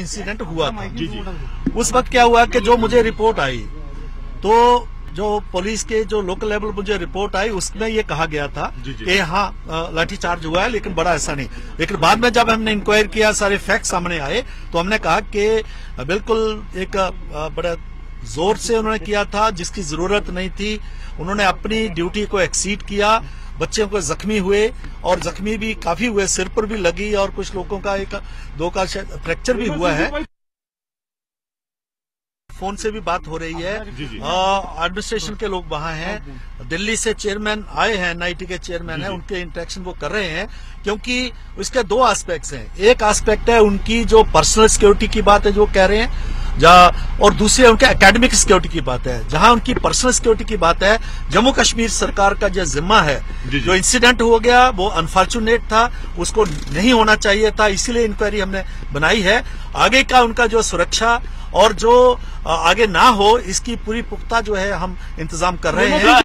Incident हुआ था। जी जी। उस वक्त क्या हुआ कि जो मुझे रिपोर्ट आई तो जो पुलिस के जो लोकल लेवल मुझे रिपोर्ट आई उसमें ये कहा गया था। कि हाँ लाठीचार्ज हुआ है लेकिन बड़ा ऐसा नहीं। लेकिन बाद में जब हमने इंक्वायरी किया सारे फैक्ट सामने आए तो हमने कहा कि बिल्कुल एक बड़ा ज़ोर से उन्होंने किया था जिसकी ज़रूरत नहीं थी। उन्होंने अपनी ड्यूटी को एक्सीड किया। बच्चों को जख्मी हुए और जख्मी भी काफ़ी हुए सिर पर भी लगी और कुछ लोगों का एक दो का फ्रैक्चर भी हुआ है। फ़ोन से भी बात हो रही है। एडमिनिस्ट्रेशन के लोग वहाँ हैं। दिल्ली से चेयरमैन आए हैं एनआईटी के चेयरमैन हैं उनके इंटरेक्शन वो कर रहे हैं क्योंकि उसके दो एस्पेक्ट्स हैं। एक एस्पेक्ट है उनकी जो पर्सनल सिक्योरिटी की बात है जो कह रहे हैं जहाँ और दूसरे उनके एकेडमिक सिक्योरिटी की बात है। जहाँ उनकी पर्सनल सिक्योरिटी की बात है जम्मू कश्मीर सरकार का जो जिम्मा है जी, जी। जो इंसिडेंट हो गया वो अनफॉर्चुनेट था उसको नहीं होना चाहिए था इसीलिए इंक्वायरी हमने बनाई है। आगे का उनका जो सुरक्षा और जो आगे ना हो इसकी पूरी पुख्ता जो है हम इंतज़ाम कर रहे हैं।